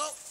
Oh,